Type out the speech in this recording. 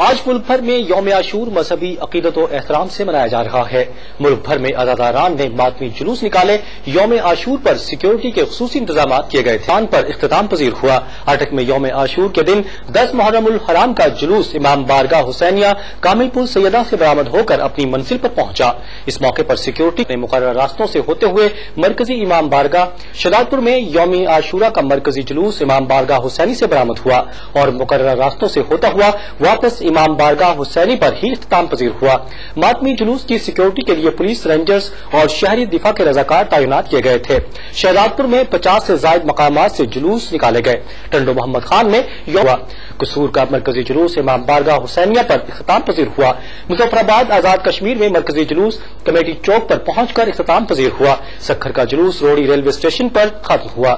आज मुल्क भर में योम आशूर मजहबी अकीदत और एहतराम से मनाया जा रहा है। मुल्क भर में अजादारान ने मातमी जुलूस निकाले। योम आशूर पर सिक्योरिटी के खसूसी इंतज़ाम किए गए थे। पर इख्ताम पजीर हुआ। अटक में योम आशूर के दिन दस मुहर्रमुल हराम का जुलूस इमाम बारगाह हुसैनिया कामिलपुर सैयदा से बरामद होकर अपनी मंजिल पर पहुँचा। इस मौके पर सिक्योरिटी ने मुकर रास्तों से होते हुए मरकजी इमाम बारगाह शदादपुर में योमी आशूरा का मरकजी जुलूस इमाम बारगाह हुसैनी से बरामद हुआ और मुकर रास्तों से होता हुआ वापस इमाम बारगाह हुसैनी पर ही इख्ताम पजीर हुआ। मातमी जुलूस की सिक्योरिटी के लिए पुलिस, रेंजर्स और शहरी दिफा के रजाकार तैनात किए गए थे। शहजादपुर में पचास से जायद मकाम से जुलूस निकाले गए। टंडो मोहम्मद खान में हुआ। कसूर का मरकजी जुलूस इमाम बारगाह हुसैनिया पर इख्ताम पजीर हुआ। मुजफ्फराबाद, आज़ाद कश्मीर में मरकजी जुलूस कमेटी चौक पर पहुंचकर इख्ताम पजीर हुआ। सखर का जुलूस रोड़ी रेलवे स्टेशन पर खत्म हुआ।